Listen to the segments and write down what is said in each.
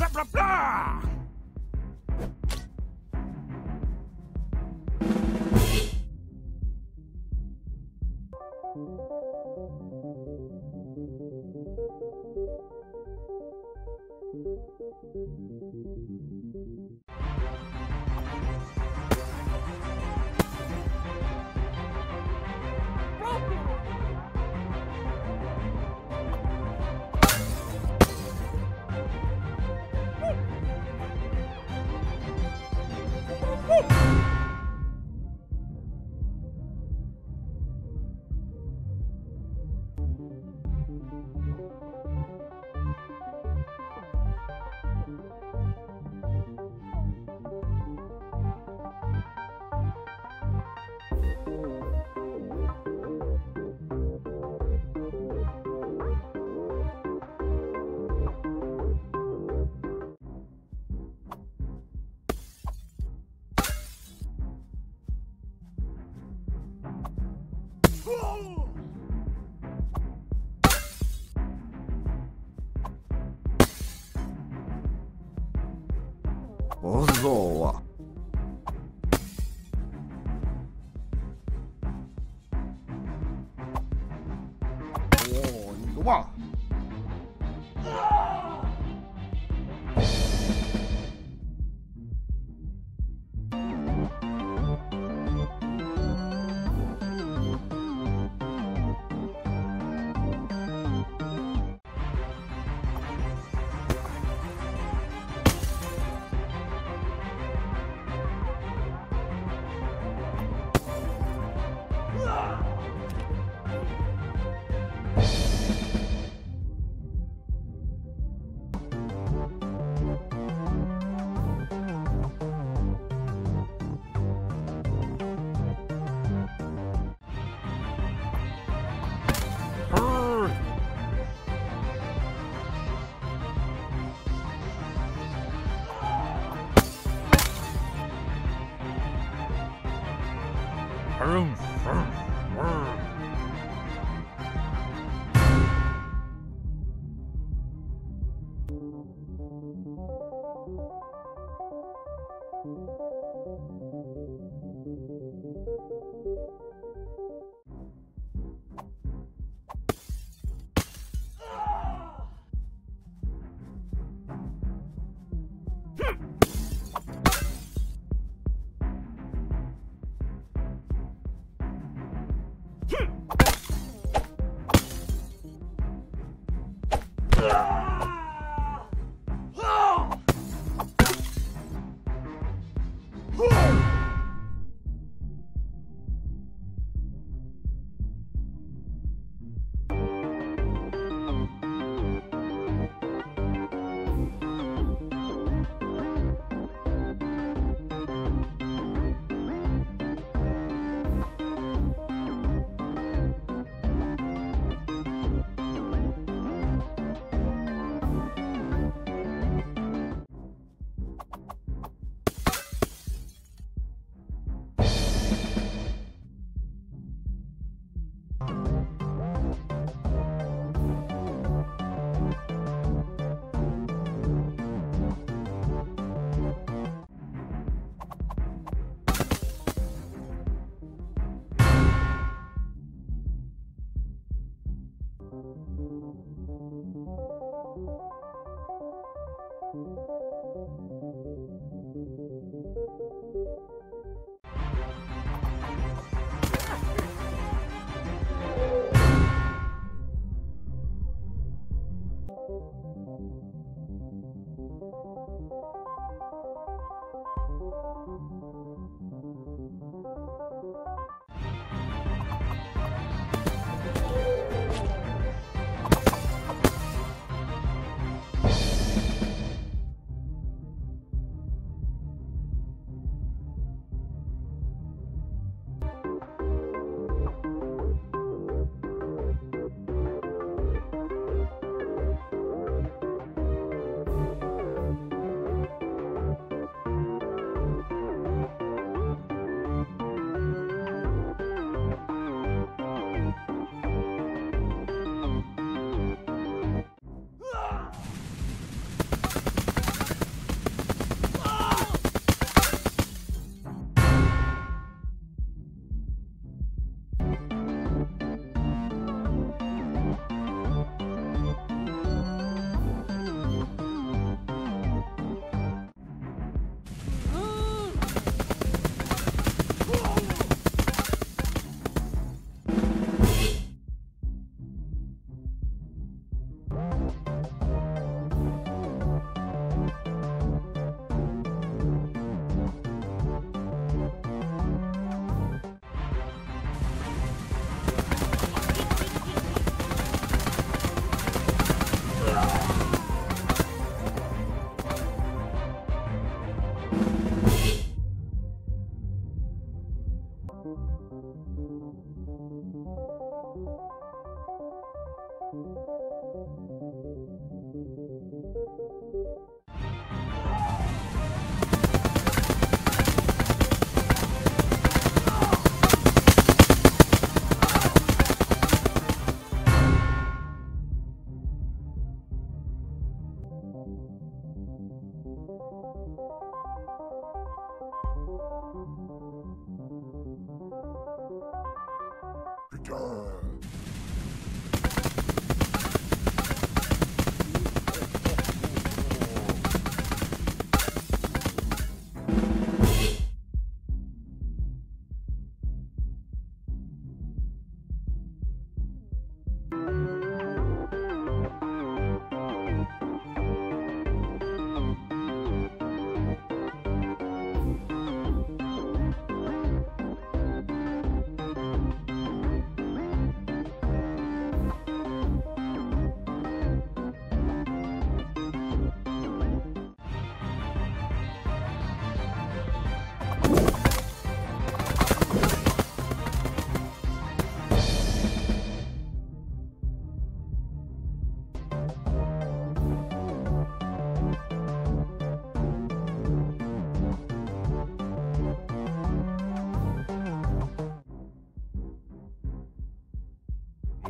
Blah, blah, blah! 我走啊！哦，你个娃！Vroom, vroom, vroom.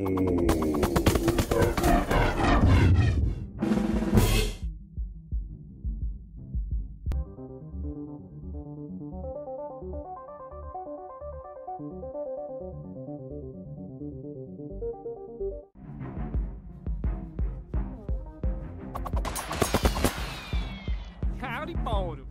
Howdy, Mauro.